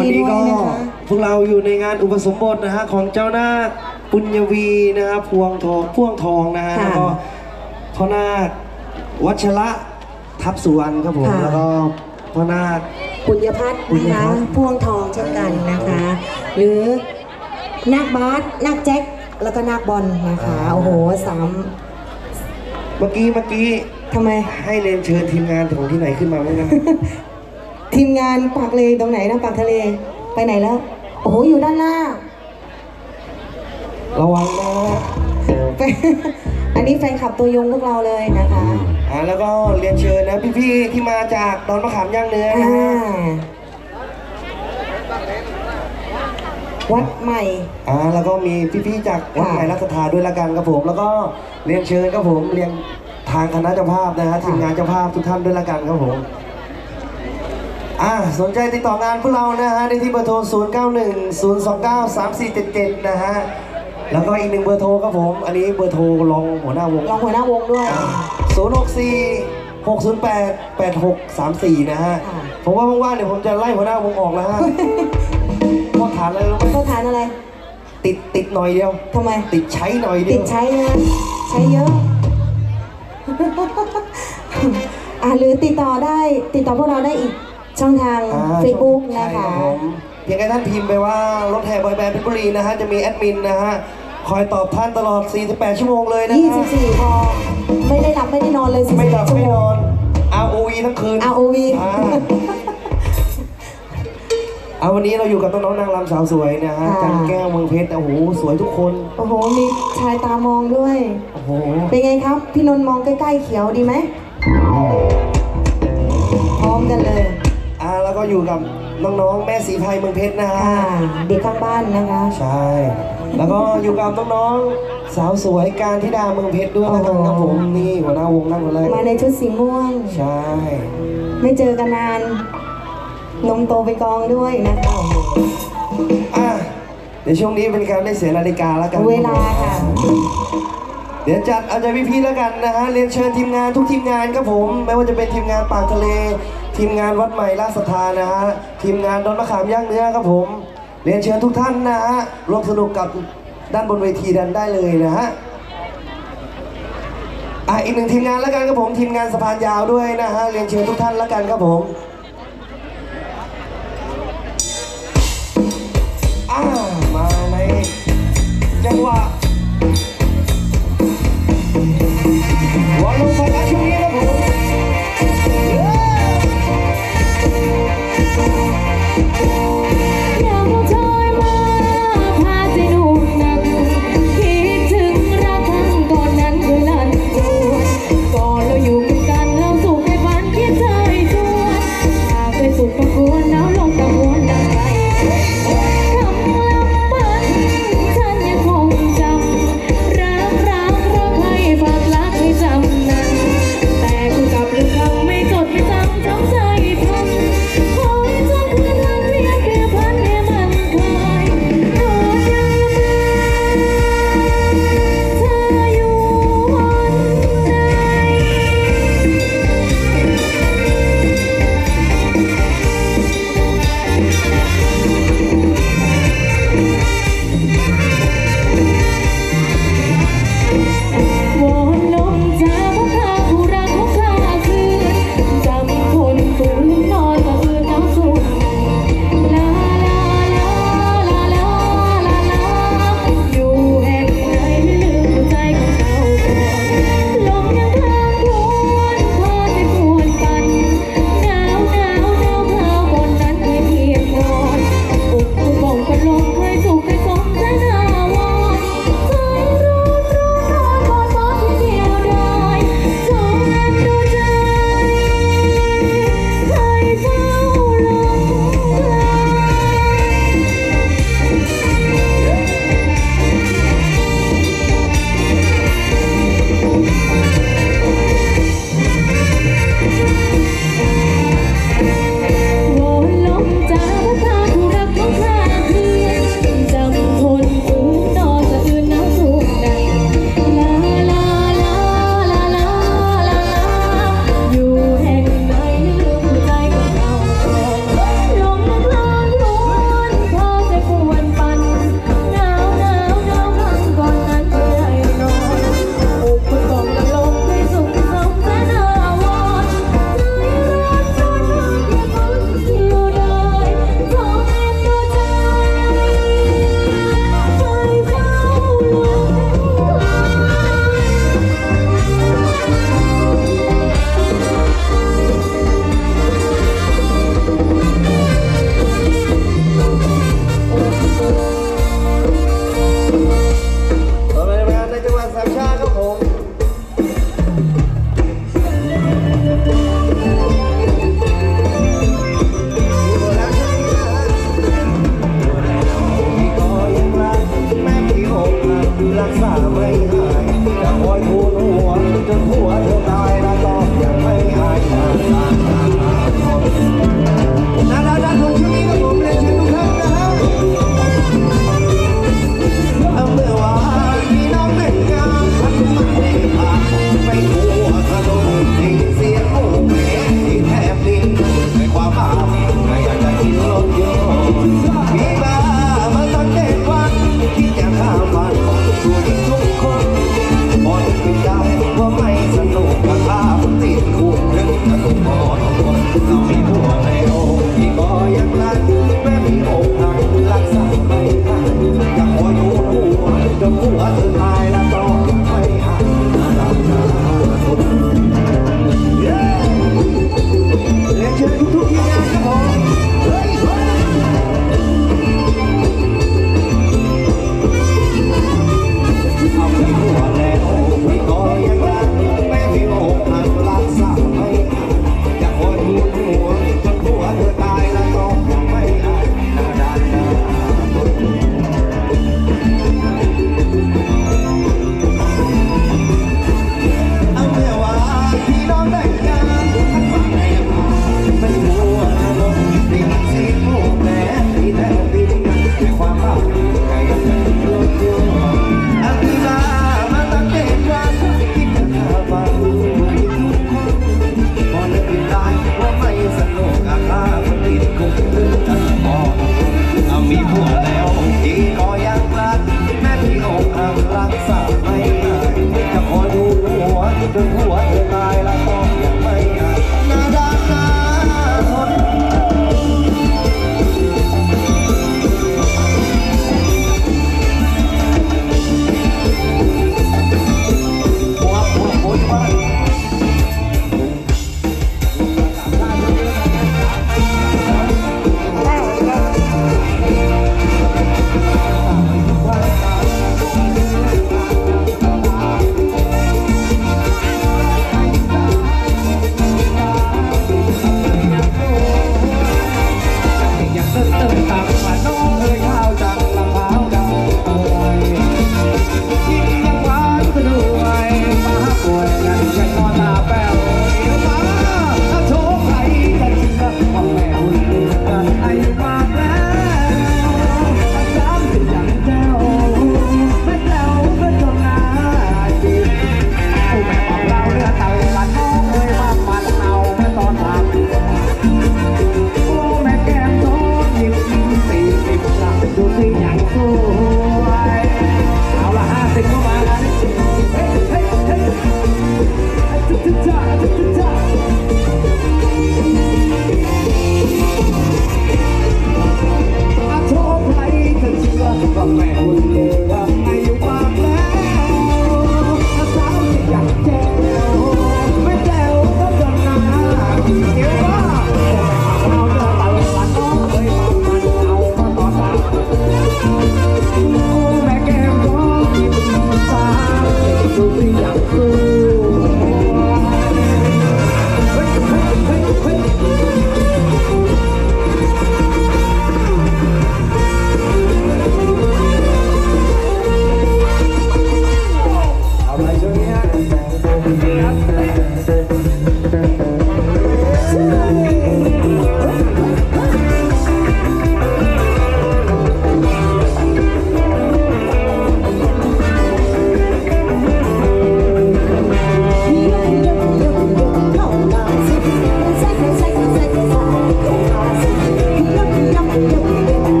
วัๆนี้ด้วยก็นะคะพวกเราอยู่ในงานอุปสมบทนะฮะของเจ้านาคปุญญวีนะฮะพวงทองพ่วงทองนะฮะค่ะแล้วก็พ่อนาควัชระทับสุวรรณครับผมค่ะแล้วก็พ่อนาคปุญญพัฒน์ปุญนะญพัคะฒน์พ่วงทองเช่นกันนะคะ หรือนาคบาสนาคแจ็คแล้วก็นาคบอลนะคะโอ้โหสามเมื่อกี้เมื่อกี้ทำไมให้เรียนเชิญทีมงานของที่ไหนขึ้นมาบ้างนะ ทีมงานปากเลตรงไหนนะปากทะเลไปไหนแล้ว โอ้โหอยู่ด้านหน้า ระวังนะฮะไปอันนี้แฟนคลับตัวยงพวกเราเลยนะคะอ่าแล้วก็เรียนเชิญนะพี่ๆที่มาจากตอนมะขามย่างเนื้อนะอ่าฮะวัดใหม่ อ่าแล้วก็มีพี่ๆจากวัดค่ะใหม่รัชธาด้วยละกันครับผม แล้วก็เรียนเชิญครับผมเรียนทางคณะเจ้าภาพนะฮะทีมงานเจ้าภาพทุกท่านด้วยละกันครับผม อ่าสนใจติดต่องานพวกเรานะฮะได้ที่เบอร์โทร 0 9 1 0 2 9 3 4 7 7 นะฮะ แล้วก็อีกหนึ่งเบอร์โทรครับผม อันนี้เบอร์โทรรองหัวหน้าวง รองหัวหน้าวงด้วย 0 6 4 6 0 8 8 6 3 4 นะฮะค่ะผมว่าว่างๆเดี๋ยวผมจะไล่หัวหน้าวงออกแล้วฮะโทษฐานอะไรรู้ไหมเขาทานอะไร ติดติดหน่อยเดียวทำไม ติดใช้หน่อยเดีติยดวใช้นะใช้เยอะอ่าหรือติดต่อได้ติดต่อพวกเราได้อีก ช่องทาง อ่า Facebook ใช่นะครัคะบผมเพียงแค่ท่านพิมพ์ไปว่ารถแห่บอยแบนด์เพชรบุรีนะฮะ จะมีแอดมินนะฮะ คอยตอบท่านตลอด 48 ชั่วโมงเลยนะฮะ24พอไม่ได้หลับไม่ได้นอนเลยไม่หลับ48ชั่วไม่โมนอง น ROV ทั้งคืน ROV อ่าเอาวันนี้เราอยู่กับน้องๆนางรำสาวสวยนะฮะค่ะ จันแก้วเมืองเพชรโอ้โหสวยทุกคน โอ้โห มีชายตามองด้วย โอ้โห เป็นไงครับ พี่นนท์มองใกล้ ๆ เขียวดีไหมพร้อมกันเลย อ่าแล้วก็อยู่กับน้องๆแม่สีไพรเมืองเพชรนะฮะค่ะเด็กข้างบ้านนะคะใช่ แล้วก็อยู่กับน้องๆสาวสวยการธิดาเมืองเพชรด้วยแล้วกันครับผมนี่หัวหน้าวงนั่งมาเลยมาในชุดสีม่วง ใช่ ไม่เจอกันนาน นมโตไปกองด้วยนะคะโอ้โหอะเดี๋ยวช่วงนี้เป็นการได้เสียนาฬิกาแล้วกันเวลาค่ะ เดี๋ยวจัดอาจารย์พี่ๆแล้วกันนะฮะเรียนเชิญทีมงานทุกทีมงานครับผม ไม่ว่าจะเป็นทีมงานปากทะเล ทีมงานวัดใหม่ราชสัทธานะฮะทีมงานดอนมะขามย่างเนื้อครับผม เรียนเชิญทุกท่านนะฮะร่วมสนุกกับด้านบนเวทีดันได้เลยนะฮะอะอีกหนึ่งทีมงานแล้วกันครับผมทีมงานสะพานยาวด้วยนะฮะเรียนเชิญทุกท่านแล้วกันครับผมอ่ามาในจังหวะ